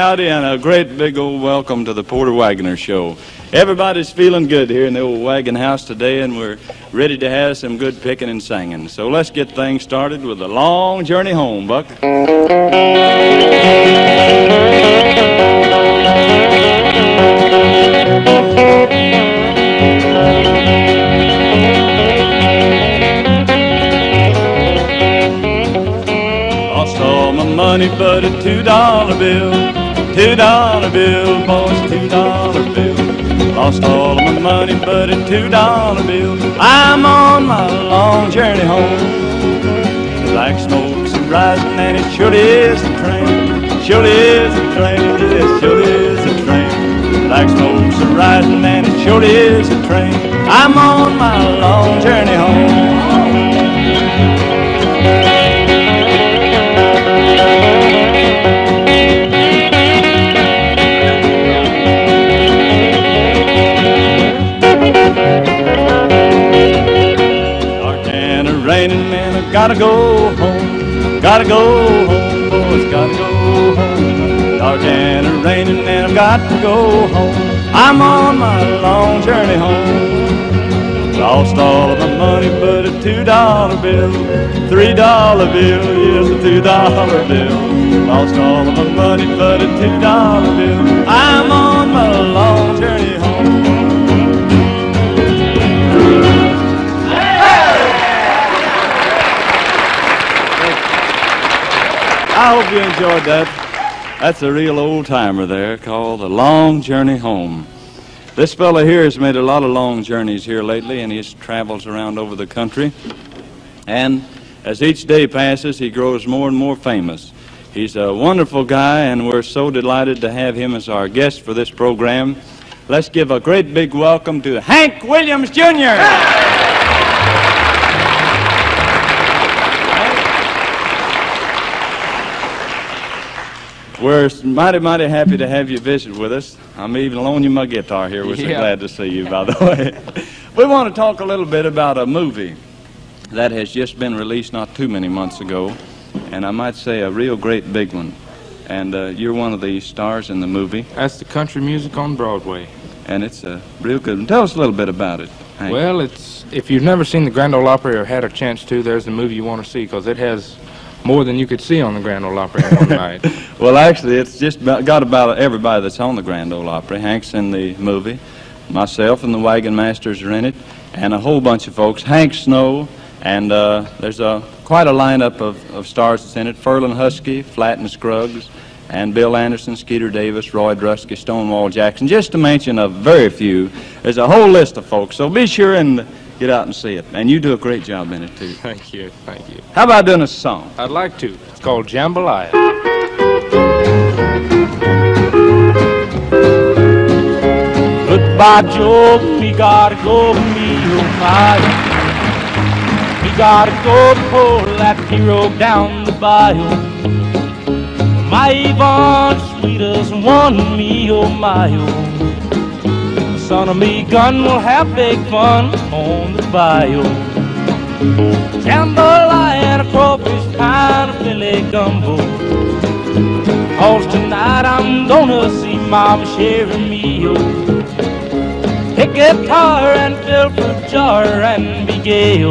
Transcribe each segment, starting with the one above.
howdy, and a great big old welcome to the Porter Wagoner Show. Everybody's feeling good here in the old wagon house today, and we're ready to have some good picking and singing. So let's get things started with a long journey home, Buck. Money but a two dollar bill. Two dollar bill, boys, two dollar bill. Lost all of my money but a two dollar bill. I'm on my long journey home. Black smoke's rising and it sure is a train. Sure is a train, yes, sure is a train. Black smoke's rising and it sure is a train. I'm on my long journey home. Gotta go home. Gotta go home, boys, gotta go home. Dark and raining man, I've got to go home. I'm on my long journey home. Lost all of my money but a two dollar bill. Three dollar bill, yes, a two dollar bill. Lost all of my money but a two dollar bill. I'm on my long journey home. I hope you enjoyed that. That's a real old timer there called The Long Journey Home. This fella here has made a lot of long journeys here lately, and he travels around over the country. And as each day passes, he grows more and more famous. He's a wonderful guy, and we're so delighted to have him as our guest for this program. Let's give a great big welcome to Hank Williams Jr. We're mighty, mighty happy to have you visit with us. I'm even loaning you my guitar here. We're so glad to see you, by the way. we want to talk a little bit about a movie that has just been released not too many months ago, and I might say a real great big one. And uh, you're one of the stars in the movie, That's the country music on Broadway. and it's a real good one. Tell us a little bit about it. Hank. Well, it's if you've never seen the Grand Ole Opry or had a chance to, there's the movie you want to see because it has more than you could see on the Grand Ole Opry one night. Well, actually, it's just about, got about everybody that's on the Grand Ole Opry. Hank's in the movie, myself and the Wagon Masters are in it, and a whole bunch of folks. Hank Snow, and uh, there's a quite a lineup of, of stars that's in it. Ferlin Husky, Flatt and Scruggs, and Bill Anderson, Skeeter Davis, Roy Drusky, Stonewall Jackson, just to mention a very few. There's a whole list of folks, so be sure and get out and see it. And you do a great job in it, too. thank you, thank you. How about doing a song? I'd like to. It's called Jambalaya. Goodbye, Joe. Me gotta go, me oh my. Me gotta go to pull that pirogue down the bayou. My Yvonne, sweet as one, me oh my oh. Son of me gun will have big fun on the bayou. Jambalaya and a crawfish pie a filé gumbo. Cause tonight I'm gonna see Mama me oh. Pick guitar and fill fruit jar and be gay.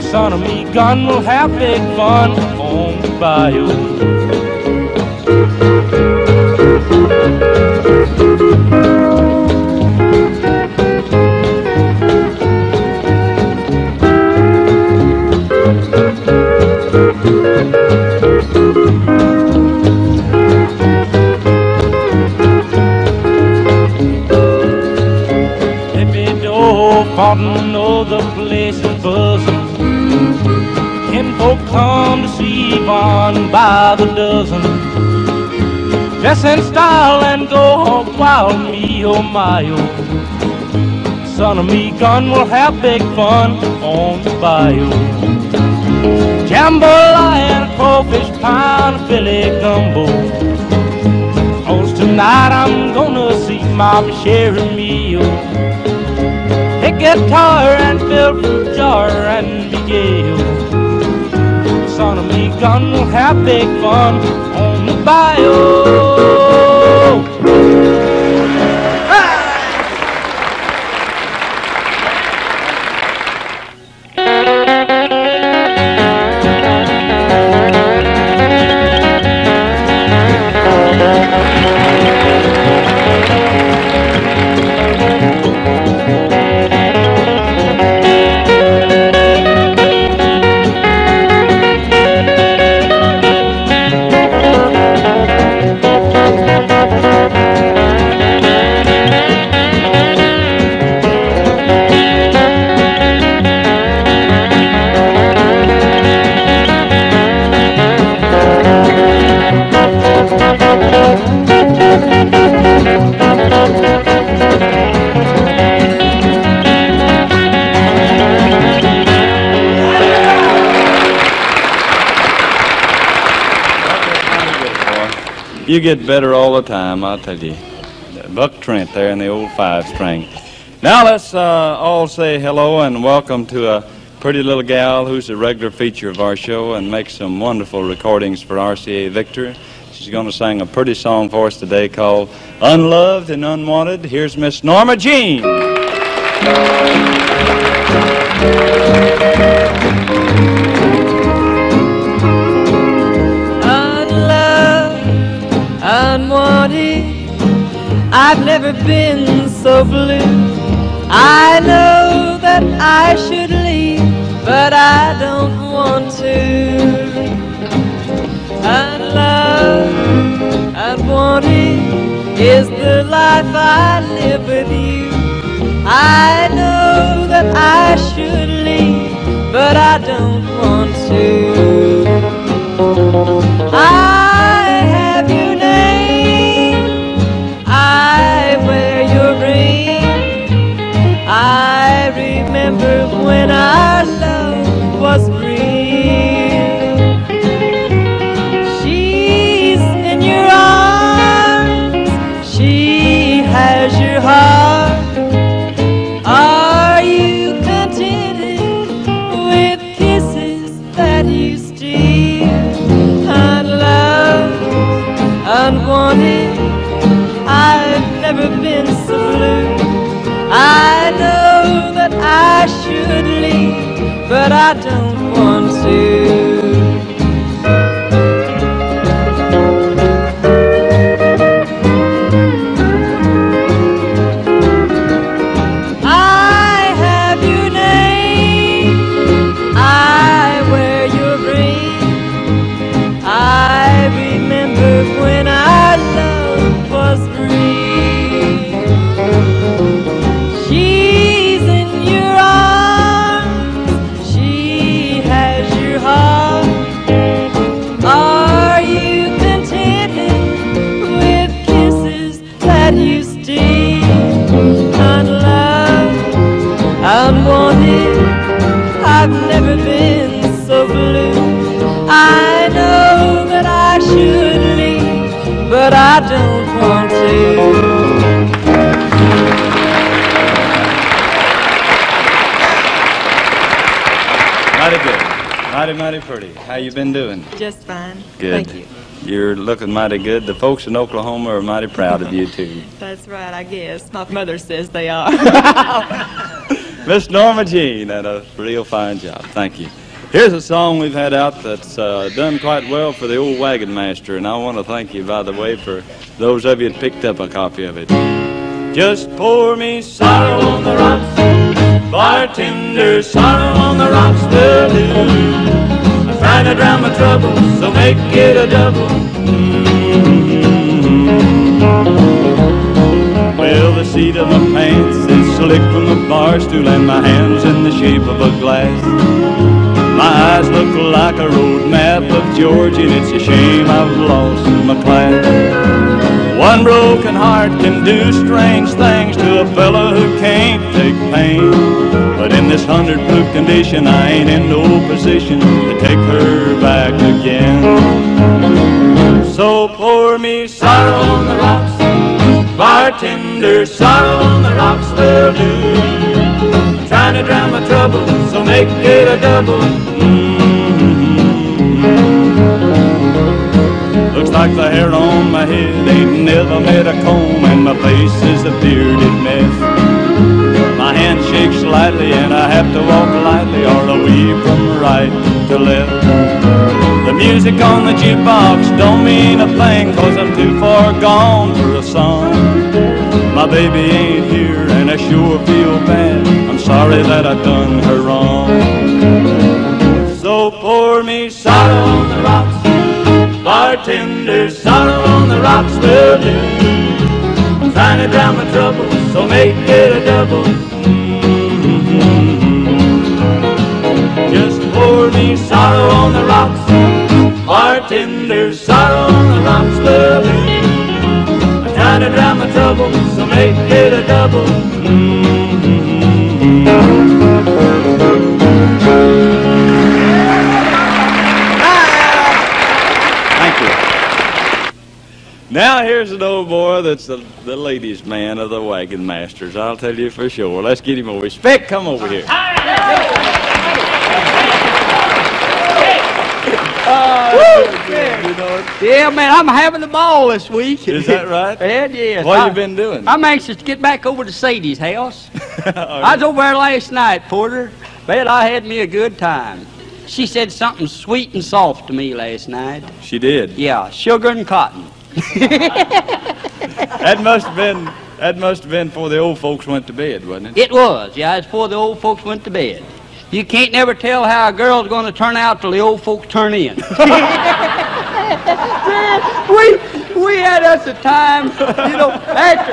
Son of me gun will have big fun on the bayou. Do fountain, know the place is buzzing. Kinfolk come to see Yvonne by the dozen. Dress in style and go hog wild, me oh my oh. Son of me gun will have big fun on the bayou. Jambalaya crawfish a filé gumbo. Cause tonight I'm gonna see Mama sharing me oh. Guitar and fill fruit jar and be gay. Son of me gun, we'll have big fun on the bayou. You get better all the time, I'll tell you. Buck Trent there in the old five string. Now let's uh, all say hello and welcome to a pretty little gal who's a regular feature of our show and makes some wonderful recordings for RCA Victor. She's going to sing a pretty song for us today called Unloved and Unwanted. Here's Miss Norma Jean. Unwanted. I've never been so blue. I know that I should leave, but I don't want to. Unloved, unwanted is the life I live with you. I know that I should leave, but I don't want to. But I don't Just fine. Good. Thank you. You're looking mighty good. The folks in Oklahoma are mighty proud of you, too. That's right, I guess. My mother says they are. Miss Norma Jean, that a real fine job. Thank you. Here's a song we've had out that's uh, done quite well for the old wagon master, and I want to thank you, by the way, for those of you that picked up a copy of it. Just pour me sorrow on the rocks, bartender, sorrow on the rocks will do. Trying to drown my troubles, so make it a double. Mm-hmm. Well, the seat of my pants is slick from the bar stool, and my hands in the shape of a glass. My eyes look like a road map of Georgia, and it's a shame I've lost my class. One broken heart can do strange things to a fella who can't take pain. But in this hundred proof condition, I ain't in no position to take her back again. So pour me sorrow on the rocks, bartender, sorrow on the rocks will do. Trying to drown my troubles, so make it a double. Head ain't never met a comb, and my face is a bearded mess. My hand shakes slightly, and I have to walk lightly, or a weave from right to left. The music on the jukebox don't mean a thing, cause I'm too far gone for a song. My baby ain't here, and I sure feel bad. I'm sorry that I done her wrong. So pour me sorrow on the rocks, bartender, sorrow on the rocks will do. I'm trying to drown my troubles, so make it a double. Just pour me sorrow on the rocks, bartender, sorrow on the rocks will do. I'm trying to drown my troubles, so make it a double. Now here's an old boy that's the, the ladies' man of the Wagon Masters. I'll tell you for sure. Let's get him over. Speck, come over here. Yeah, man, I'm having a ball this week. Is that right? Yeah, yes. What I- you been doing? I'm anxious to get back over to Sadie's house. I was over there last night, Porter. Bet I had me a good time. She said something sweet and soft to me last night. She did. Yeah, sugar and cotton. That must have been that must have been before the old folks went to bed, wasn't it? It was, yeah, it's before the old folks went to bed. You can't never tell how a girl's going to turn out till the old folks turn in. we, we had us a time, you know, after,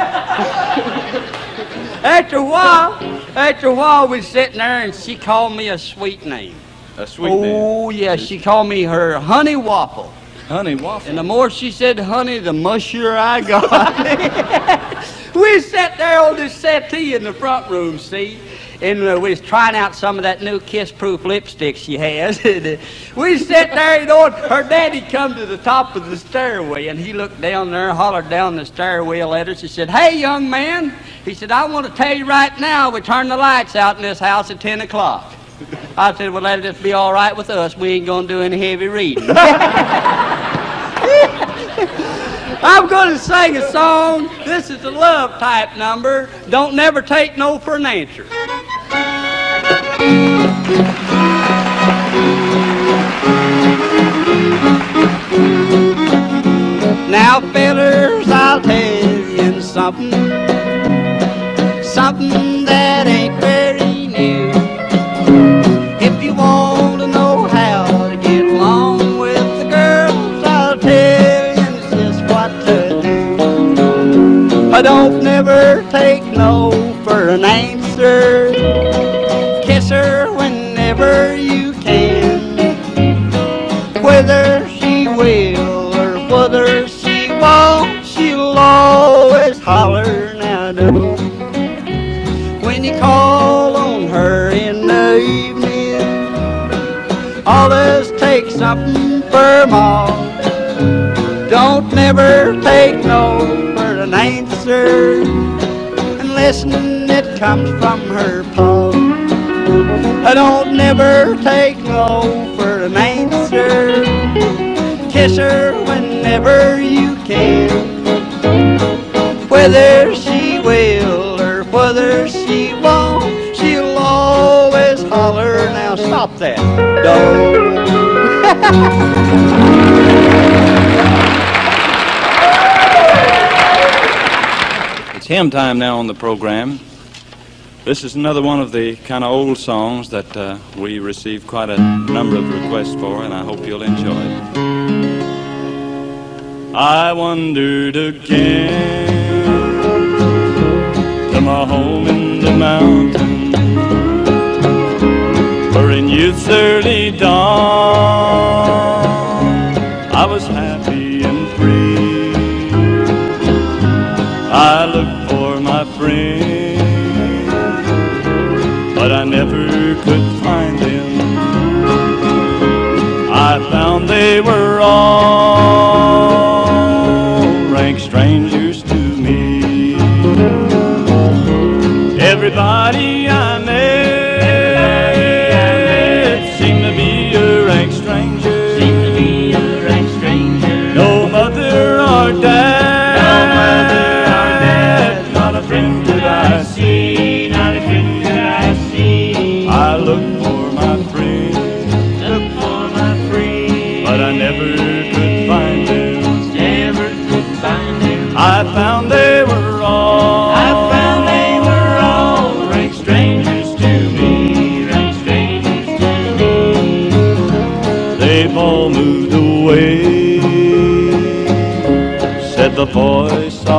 after a while, after a while we was sitting there and she called me a sweet name. A sweet name. Oh, yeah, she called me her honey waffle. Honey waffle. And the more she said honey, the mushier I got. we sat there on this settee in the front room, see, and uh, we was trying out some of that new kiss-proof lipstick she has. and, uh, we sat there, you know, her daddy come to the top of the stairway, and he looked down there, hollered down the stairwell at us. He said, "Hey, young man," he said, "I want to tell you right now, we turn the lights out in this house at 10 o'clock." I said, "Well, that'll just be all right with us. We ain't gonna do any heavy reading." I'm going to sing a song. This is a love type number. Don't never take no for an answer. Now, fellers, I'll tell you something. Something never take no for an answer. Kiss her whenever you can. Whether she will or whether she won't, she'll always holler now. Do. When you call on her in the evening, always take something for mom. Don't never take no for an answer unless it comes from her paw. I don't never take no for an answer. Kiss her whenever you can. Whether she will or whether she won't, she'll always holler. Now stop that. Don't. It's hymn time now on the program. This is another one of the kind of old songs that uh, we received quite a number of requests for, and I hope you'll enjoy it. I wandered again to my home in the mountains, where in youth's early dawn I found they were all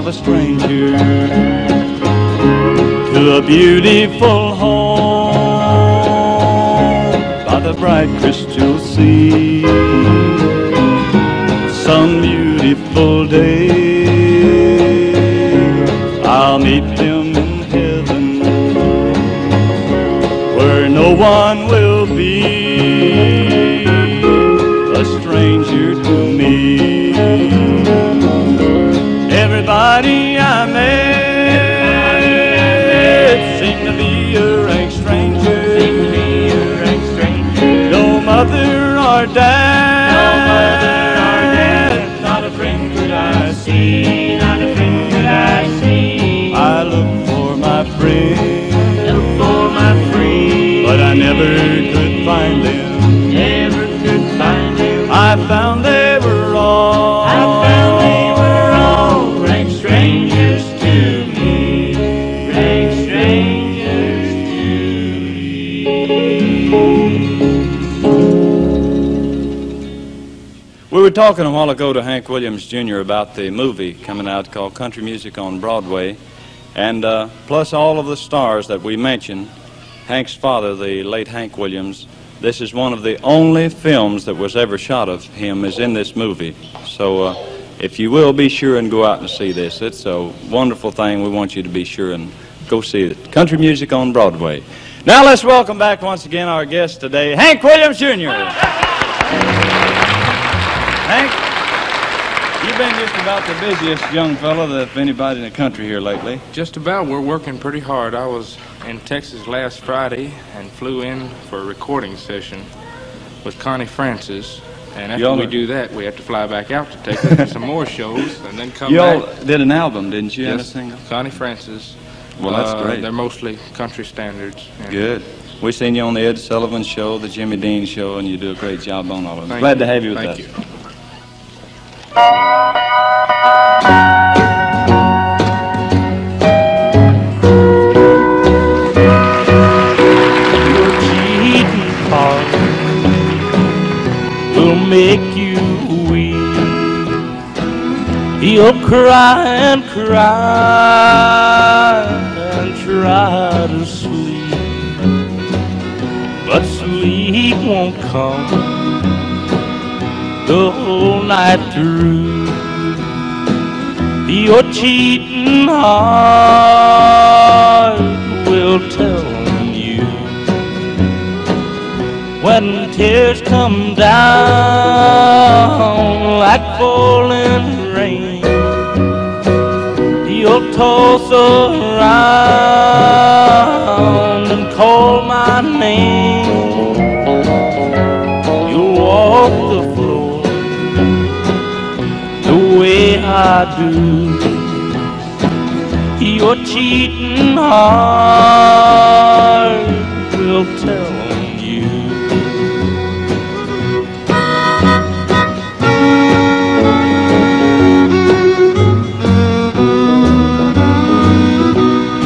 of a stranger to a beautiful home by the bright crystal sea. Some beautiful day I'll meet them in heaven where no one will be a stranger to mother or talking a while ago to Hank Williams Jr. about the movie coming out called Country Music on Broadway, and uh, plus all of the stars that we mentioned. Hank's father, the late Hank Williams, this is one of the only films that was ever shot of him is in this movie. So uh, if you will, be sure and go out and see this. It's a wonderful thing. We want you to be sure and go see it. Country Music on Broadway. Now let's welcome back once again our guest today, Hank Williams Jr. you've been just about the busiest young fellow of anybody in the country here lately. Just about. We're working pretty hard. I was in Texas last Friday and flew in for a recording session with Connie Francis. And after Y'all we do that, we have to fly back out to Texas for some more shows and then come You all back. did an album, didn't you? Yes. Connie Francis. Well, that's Uh, great. They're mostly country standards. Good. We seen you on the Ed Sullivan Show, the Jimmy Dean Show, and you do a great job on all of them. thank Glad to have you with Thank us. you. Make you weep. He'll cry and cry and try to sleep, but sleep won't come whole night through. Your cheating heart will tell you when tears come down like falling rain. You'll toss around and call my name. Do. Your cheating heart will tell you.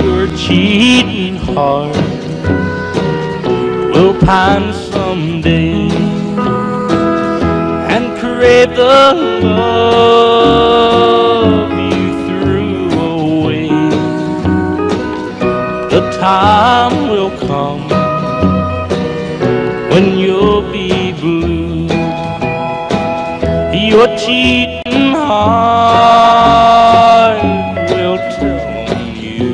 Your cheating heart will pine Your cheating heart will tell you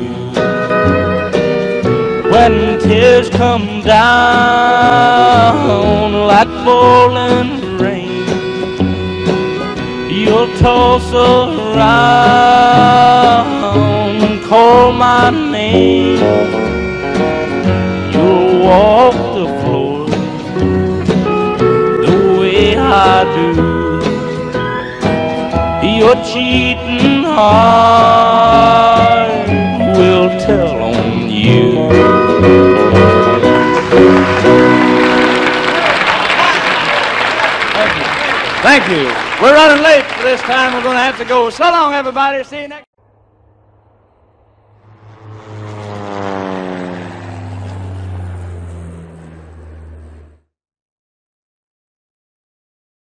when tears come down like falling rain. You'll toss around call my name. You'll walk the floor the way I do. Your cheating heart will tell on you. Thank you. We're running late for this time. We're going to have to go. So long, everybody. See you next.